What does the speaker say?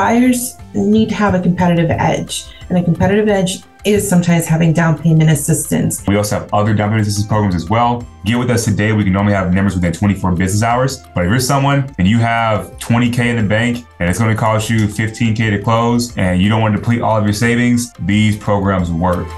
buyers need to have a competitive edge, and a competitive edge is sometimes having down payment assistance. We also have other down payment assistance programs as well. Get with us today. We can normally have numbers within 24 business hours. But if you're someone and you have 20K in the bank and it's going to cost you 15K to close and you don't want to deplete all of your savings, these programs work.